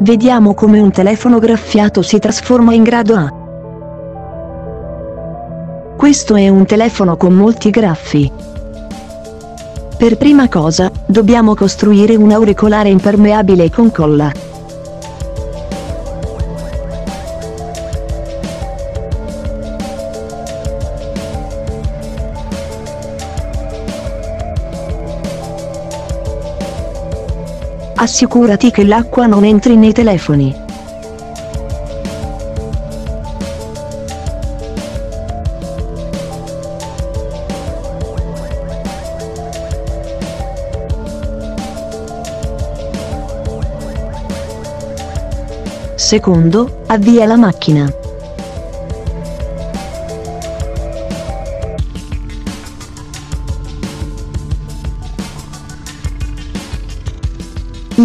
Vediamo come un telefono graffiato si trasforma in grado A. Questo è un telefono con molti graffi. Per prima cosa, dobbiamo costruire un auricolare impermeabile con colla. Assicurati che l'acqua non entri nei telefoni. Secondo, avvia la macchina.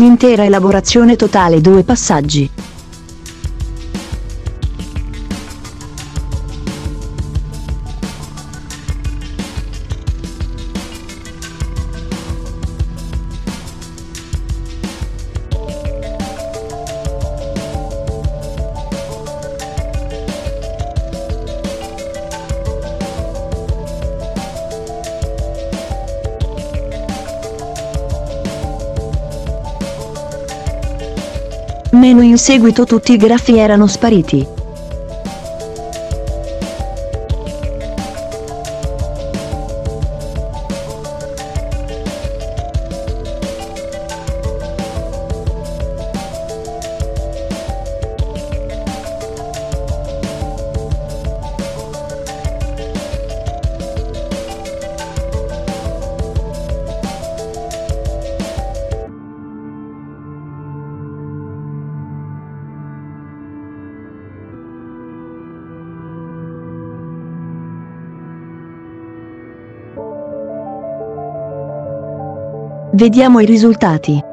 L'intera elaborazione totale due passaggi. Meno in seguito tutti i graffi erano spariti. Vediamo i risultati.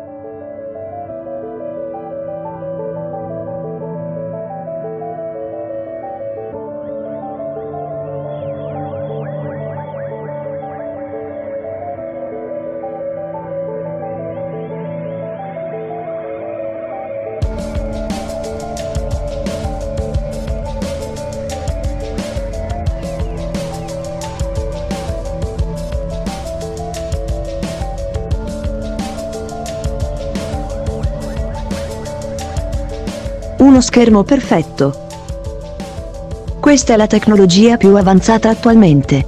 Uno schermo perfetto. Questa è la tecnologia più avanzata attualmente.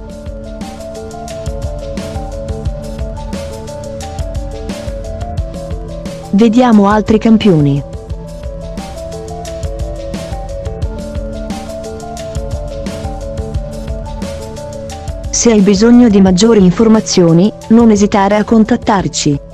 Vediamo altri campioni. Se hai bisogno di maggiori informazioni, non esitare a contattarci.